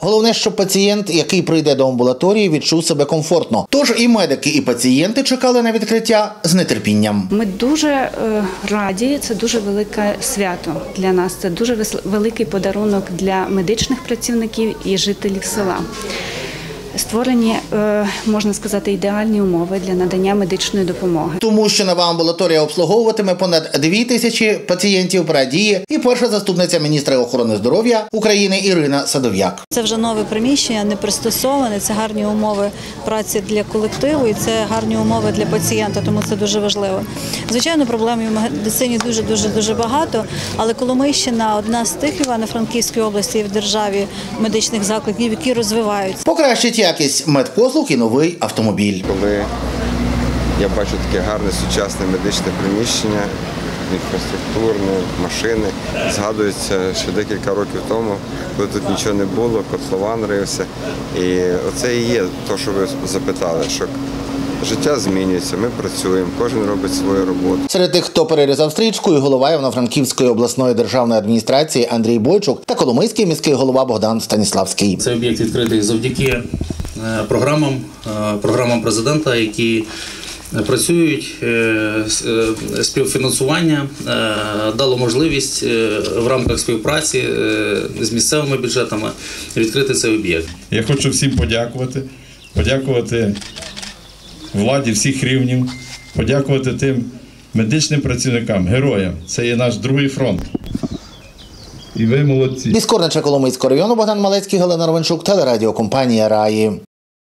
Головне, щоб пацієнт, який прийде до амбулаторії, відчув себе комфортно. Тож і медики, і пацієнти чекали на відкриття з нетерпінням. Ми дуже е, раді. Це дуже велике свято для нас. Це дуже великий подарунок для медичних працівників і жителів села. Створені, е, можна сказати, ідеальні умови для надання медичної допомоги. Тому що нова амбулаторія обслуговуватиме понад дві тисячі пацієнтів радіє і перша заступниця міністра охорони здоров'я України Ірина Садов'як. Це вже нове приміщення, не пристосоване. Це гарні умови праці для колективу і це гарні умови для пацієнта, тому це дуже важливо. Звичайно, проблем в медицині дуже дуже дуже багато. Але Коломийщина одна з тих Івано-Франківської області і в державі медичних закладів, які розвиваються. Покращить якість медпослуг і новий автомобіль. коли я бачу таке гарне сучасне медичне приміщення, інфраструктурне, машини. Згадується, що декілька років тому, коли тут нічого не було, котлован рився. І оце і є те, що ви запитали, що життя змінюється, ми працюємо, кожен робить свою роботу. Серед тих, хто перерізав стрічку, і голова Івано-Франківської обласної державної адміністрації Андрій Бойчук та Коломийський міський голова Богдан Станіславський. Цей об'єкт відкритий завдяки програмам, е, програмам президента, які працюють е, е, співфінансування, е, дало можливість е, в рамках співпраці е, з місцевими бюджетами відкрити цей об'єкт. Я хочу всім подякувати, подякувати владі всіх рівнів, подякувати тим медичним працівникам, героям. Це є наш другий фронт. І ви молодці. Із Корнича Коломийського району Богдан Малецький, Галина Ровенчук, телерадіокомпанія Раї.